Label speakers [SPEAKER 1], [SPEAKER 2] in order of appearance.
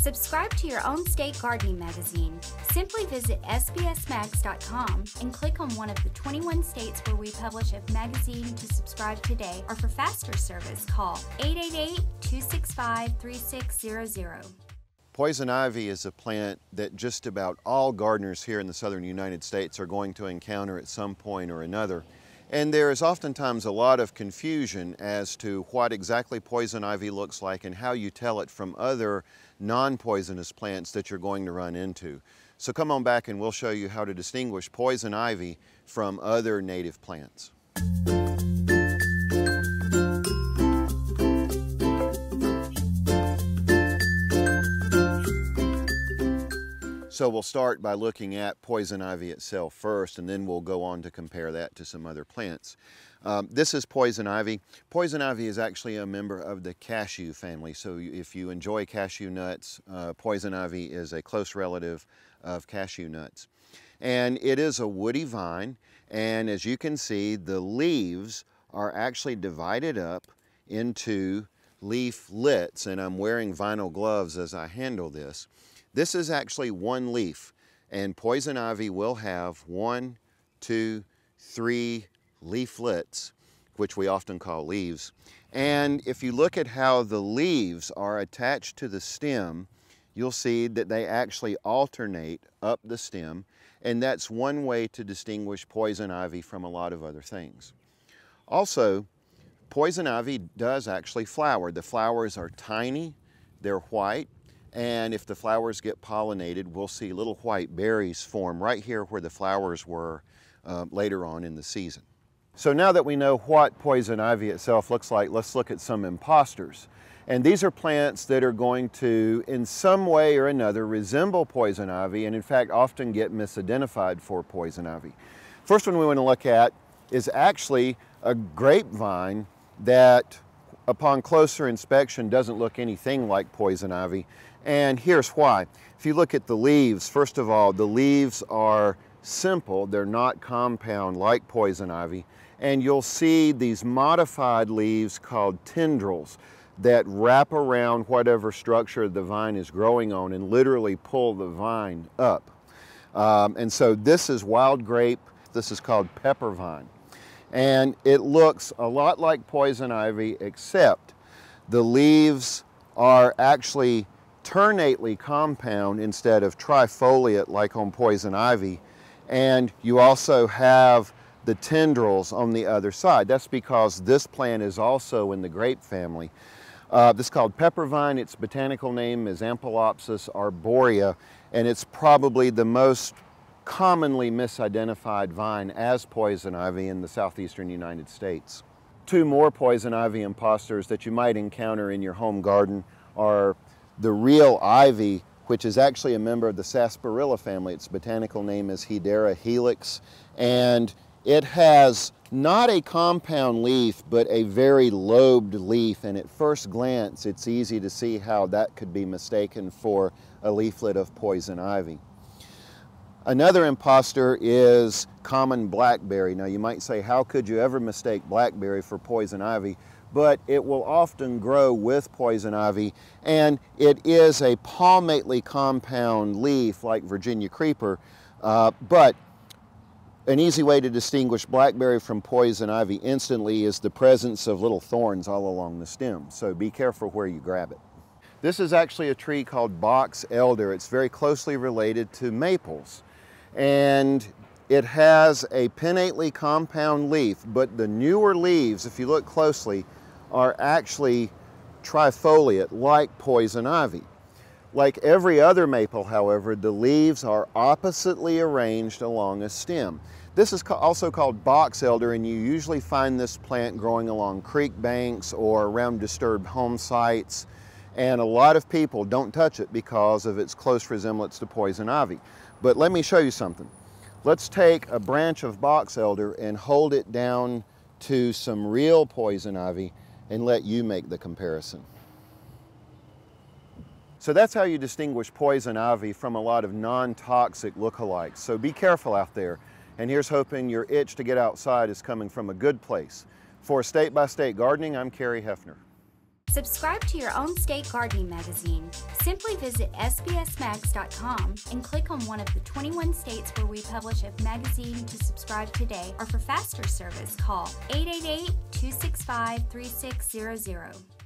[SPEAKER 1] Subscribe to your own state gardening magazine. Simply visit sbsmags.com and click on one of the 21 states where we publish a magazine to subscribe today, or for faster service, call 888 265 3600.
[SPEAKER 2] Poison ivy is a plant that just about all gardeners here in the southern United States are going to encounter at some point or another. And there is oftentimes a lot of confusion as to what exactly poison ivy looks like and how you tell it from other non-poisonous plants that you're going to run into. So come on back and we'll show you how to distinguish poison ivy from other native plants. So we'll start by looking at poison ivy itself first, and then we'll go on to compare that to some other plants. Um, this is poison ivy. Poison ivy is actually a member of the cashew family. So if you enjoy cashew nuts, uh, poison ivy is a close relative of cashew nuts. And it is a woody vine. And as you can see, the leaves are actually divided up into leaflets. And I'm wearing vinyl gloves as I handle this. This is actually one leaf. And poison ivy will have one, two, three leaflets, which we often call leaves. And if you look at how the leaves are attached to the stem, you'll see that they actually alternate up the stem. And that's one way to distinguish poison ivy from a lot of other things. Also, poison ivy does actually flower. The flowers are tiny, they're white, and if the flowers get pollinated, we'll see little white berries form right here where the flowers were uh, later on in the season. So now that we know what poison ivy itself looks like, let's look at some imposters. And these are plants that are going to, in some way or another, resemble poison ivy and in fact often get misidentified for poison ivy. First one we want to look at is actually a grapevine that upon closer inspection doesn't look anything like poison ivy. And here's why. If you look at the leaves, first of all, the leaves are simple. They're not compound like poison ivy and you'll see these modified leaves called tendrils that wrap around whatever structure the vine is growing on and literally pull the vine up. Um, and so this is wild grape. This is called pepper vine. And it looks a lot like poison ivy, except the leaves are actually ternately compound instead of trifoliate like on poison ivy. And you also have the tendrils on the other side. That's because this plant is also in the grape family. Uh, this is called pepper vine. Its botanical name is Ampelopsis arborea, and it's probably the most commonly misidentified vine as poison ivy in the southeastern United States. Two more poison ivy imposters that you might encounter in your home garden are the real ivy, which is actually a member of the sarsaparilla family. Its botanical name is Hedera helix, and it has not a compound leaf, but a very lobed leaf, and at first glance, it's easy to see how that could be mistaken for a leaflet of poison ivy. Another imposter is common blackberry. Now you might say, how could you ever mistake blackberry for poison ivy? But it will often grow with poison ivy, and it is a palmately compound leaf like Virginia creeper, uh, but an easy way to distinguish blackberry from poison ivy instantly is the presence of little thorns all along the stem, so be careful where you grab it. This is actually a tree called box elder. It's very closely related to maples. And it has a pinnately compound leaf, but the newer leaves, if you look closely, are actually trifoliate like poison ivy. Like every other maple, however, the leaves are oppositely arranged along a stem. This is also called box elder and you usually find this plant growing along creek banks or around disturbed home sites and a lot of people don't touch it because of its close resemblance to poison ivy. But let me show you something. Let's take a branch of box elder and hold it down to some real poison ivy and let you make the comparison. So that's how you distinguish poison ivy from a lot of non-toxic lookalikes. So be careful out there. And here's hoping your itch to get outside is coming from a good place. For State by State Gardening, I'm Kerry Heafner.
[SPEAKER 1] Subscribe to your own state gardening magazine. Simply visit sbsmags.com and click on one of the 21 states where we publish a magazine to subscribe today, or for faster service, call 888 265 3600.